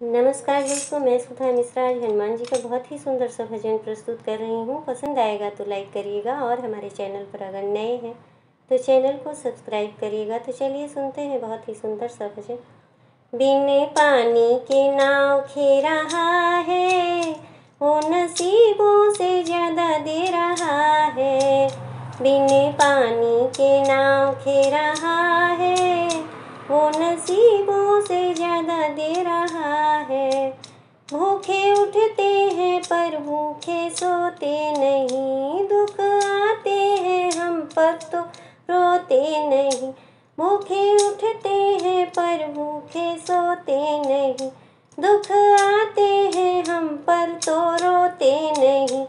नमस्कार दोस्तों, मैं सुधा मिश्रा आज हनुमान जी का बहुत ही सुंदर सा भजन प्रस्तुत कर रही हूँ। पसंद आएगा तो लाइक करिएगा और हमारे चैनल पर अगर नए हैं तो चैनल को सब्सक्राइब करिएगा। तो चलिए सुनते हैं बहुत ही सुंदर सा भजन। बिन पानी के नाव खे रहा है, वो नसीबों से ज़्यादा दे रहा है। बिन पानी के नाव खे रहा नसीबों से ज़्यादा दे रहा है। भूखे उठते हैं पर भूखे सोते नहीं। दुख आते हैं हम पर तो रोते नहीं। भूखे उठते हैं पर भूखे सोते नहीं। दुख आते हैं हम पर तो रोते नहीं।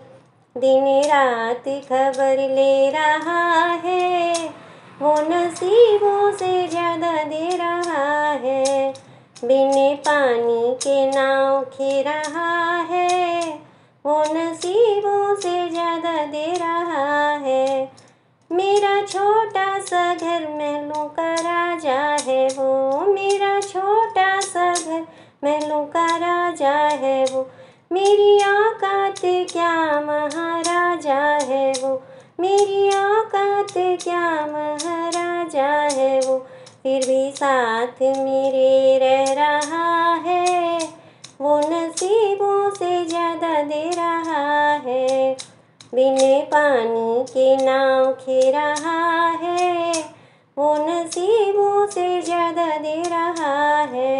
दिन रात खबर ले रहा है। वो नसीबों से ज़्यादा दे रहा है, बिन पानी के नाव खे रहा है। वो नसीबों से ज़्यादा दे रहा है, मेरा छोटा सा घर महलों का राजा है। वो मेरा छोटा सा घर महलों का राजा है। वो मेरी औकात क्या महाराजा मेरी औकात क्या महाराजा है वो? फिर भी साथ मेरे रह रहा है। वो नसीबों से ज़्यादा दे रहा है। बिन पानी के नाव खे रहा है। वो नसीबों से ज़्यादा दे रहा है।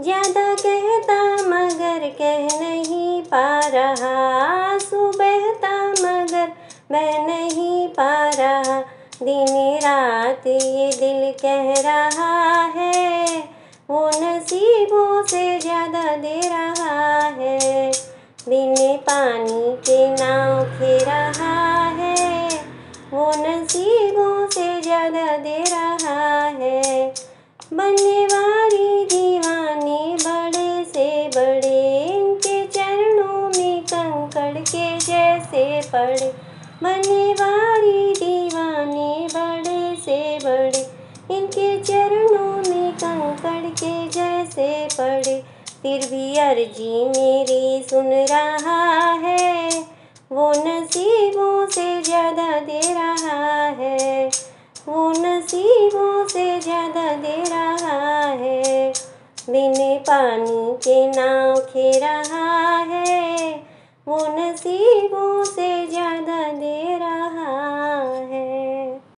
ज़्यादा कहता मगर कह नहीं पा रहा। मैं नहीं पा रहा दिन रात ये दिल कह रहा है। वो नसीबों से ज़्यादा दे रहा है। दिन पानी के नाव खे रहा है। वो नसीबों से ज़्यादा दे रहा है। बनने वाली दीवानी बड़े से बड़े, इनके चरणों में कंकड़ के जैसे पड़े। बनने वाली दीवानी बड़े से बड़े, इनके चरणों में कंकड़ के जैसे पड़े। फिर भी अर्जी मेरी सुन रहा है, वो नसीबों से ज़्यादा दे रहा है, वो नसीबों से ज़्यादा दे रहा है। बिन पानी के नाव खे रहा है, वो नसीबों